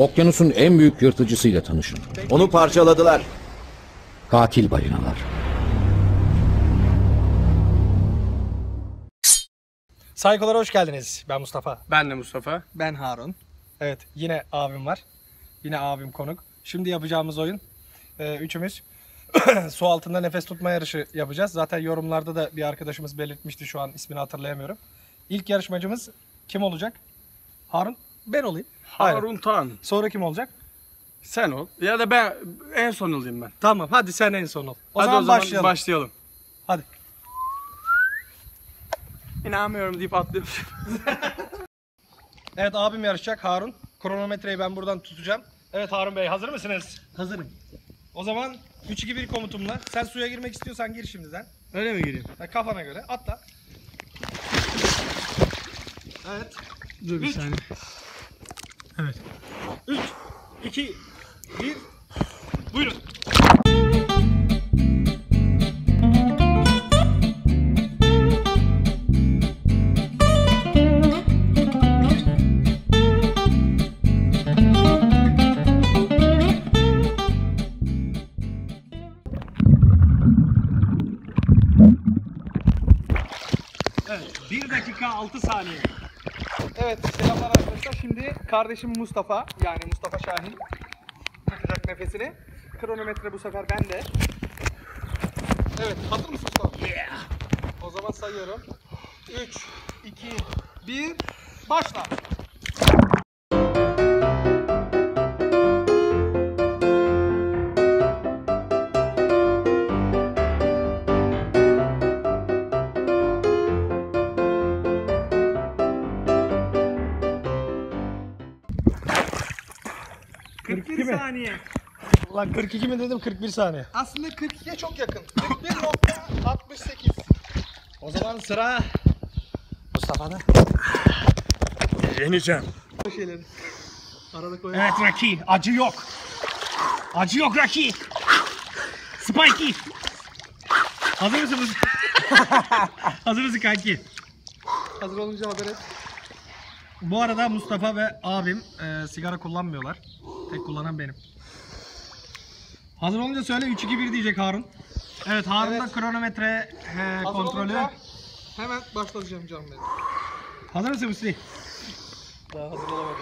Okyanusun en büyük yırtıcısıyla tanışın. Onu parçaladılar. Katil balinalar. Saykolara hoş geldiniz. Ben Mustafa. Ben de Mustafa. Ben Harun. Evet yine abim var. Yine abim konuk. Şimdi yapacağımız oyun e, üçümüz su altında nefes tutma yarışı yapacağız. Zaten yorumlarda da bir arkadaşımız belirtmişti şu an ismini hatırlayamıyorum. İlk yarışmacımız kim olacak? Harun. Ben olayım. Harun Tan. Sonra kim olacak? Sen ol. Ya da ben en son olayım ben. Tamam hadi sen en son ol. O Hadi zaman o zaman başlayalım. başlayalım. hadi. İnanmıyorum deyip atlıyorum. Evet abim yarışacak Harun. Kronometreyi ben buradan tutacağım. Evet Harun Bey hazır mısınız? Hazırım. O zaman 3-2-1 komutumla. Sen suya girmek istiyorsan gir şimdiden. Öyle mi gireyim? Ha, Kafana göre atla. Evet. Dur bir saniye. 3, 2, 1. Buyurun. Evet, 1 dakika 6 saniye. Evet, selamlar arkadaşlar. Şimdi kardeşim Mustafa, yani Mustafa Şahin takacak nefesini. Kronometre bu sefer bende. Evet, hazır mısın Mustafa? Yeah. O zaman sayıyorum. 3, 2, 1, başla. Mi? saniye. Ulan 42 mi dedim 41 saniye. Aslında 42'ye çok yakın. 41.68. O zaman sıra Mustafa'da. Yeneceğim. Bu şeyleri. Arada koyalım. Evet Raki, acı yok. Acı yok Raki. Spikey. Hazır mısınız? Hazır mısın kanki? Hazır olunca haber et. Bu arada Mustafa ve abim e, sigara kullanmıyorlar. Tek kullanan benim. Hazır olunca söyle 3-2-1 diyecek Harun. Evet Harun da kronometre e, kontrolü. Hemen başlatacağım canım benim. Hazır mısın Mustafa? Daha hazır olamadım.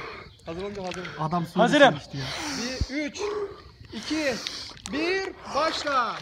Hazır olunca hazırım. Adam Hazırım. istemişti ya. 1, 3, 2, 1, başla.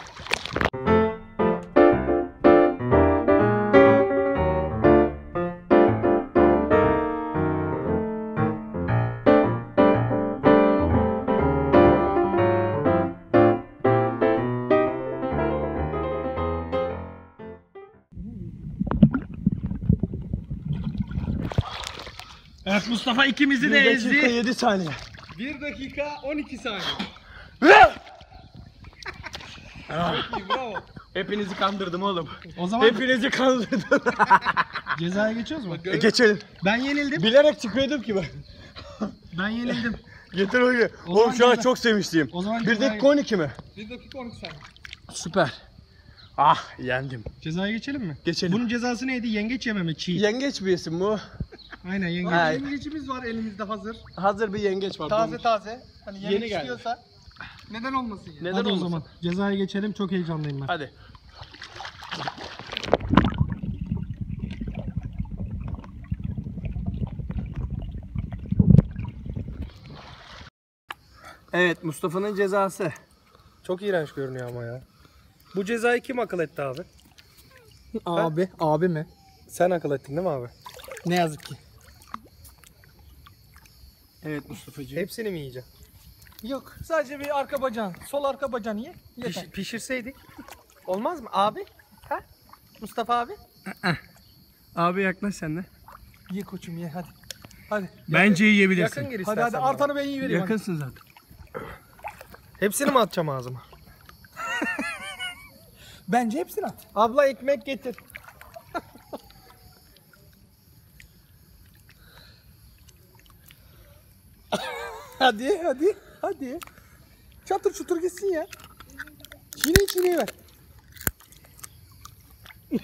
Evet Mustafa ikimizi de ezdi. 7 saniye. 1 dakika 12 saniye. Bravo. Hepinizi kandırdım oğlum. O zaman Hepinizi kandırdım. cezaya geçiyoruz mu? Geçelim. Ben yenildim. Bilerek çıkıyordum ki ben. Ben yenildim. Getir oyu. O Oğlum şu an ceza- çok sevinçliyim. O zaman 1 cezaya- dakika 12 mi? 1 dakika 12 saniye. Süper. Ah yendim. Cezaya geçelim mi? Geçelim. Bunun cezası neydi? Yengeç yememe çiğ. Yengeç bir isim bu. Aynen yengeç. Ha. Yengeçimiz var elimizde hazır. Hazır bir yengeç var. Taze taze. Hani yemek Yeni geldi. istiyorsa neden olmasın ya? Neden Hadi o olmasın? zaman. Cezaya geçelim. Çok heyecanlıyım ben. Hadi. Evet Mustafa'nın cezası. Çok iğrenç görünüyor ama ya. Bu cezayı kim akıl etti abi? Abi, abi mi? Sen akıl ettin değil mi abi? Ne yazık ki. Evet Mustafa'cığım. Hepsini mi yiyeceksin? Yok, sadece bir arka bacağın, sol arka bacağını ye. Yeter. Piş- pişirseydik. Olmaz mı abi? Ha? Mustafa abi? Abi yaklaş sen de. Ye koçum ye hadi. Hadi. Bence yiyebilirsin. Yakın gir Hadi hadi bana. artanı ben iyi vereyim. hadi. Yakınsın zaten. Hepsini mi atacağım ağzıma? Bence hepsini at. Abla ekmek getir. Hadi hadi hadi. Çatır çutur gitsin ya. Çiğneyi çiğneyi ver.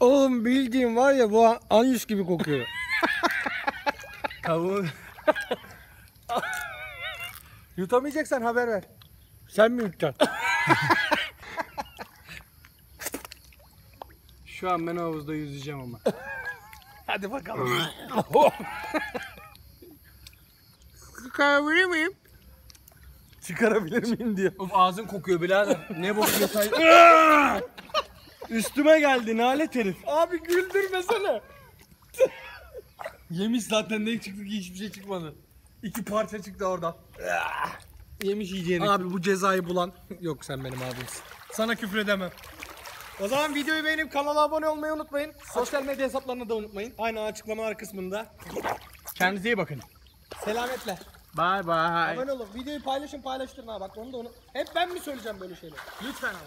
Oğlum bildiğin var ya bu anyüş gibi kokuyor. Tavuğun Yutamayacaksan haber ver. Sen mi yutacaksın? Şu an ben havuzda yüzeceğim ama. Hadi bakalım. Çıkarabilir miyim? Çıkarabilir miyim diyor. Of ağzın kokuyor birader. Ne bok yatay. Üstüme geldi nalet herif. Abi güldürmesene. Yemiş zaten ne çıktı ki hiçbir şey çıkmadı. İki parça çıktı oradan. Yemiş yiyeceğini. Abi bu cezayı bulan yok sen benim abimsin. Sana küfür edemem. O zaman videoyu beğenip kanala abone olmayı unutmayın. Sosyal medya hesaplarını da unutmayın. Aynı açıklamalar kısmında. Kendinize iyi bakın. Selametle. Bye bye. Abone olun. Videoyu paylaşın paylaştırın ha bak onu da unut. Hep ben mi söyleyeceğim böyle şeyleri? Lütfen ama.